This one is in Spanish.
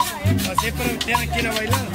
Así es para que ustedes quieran bailar.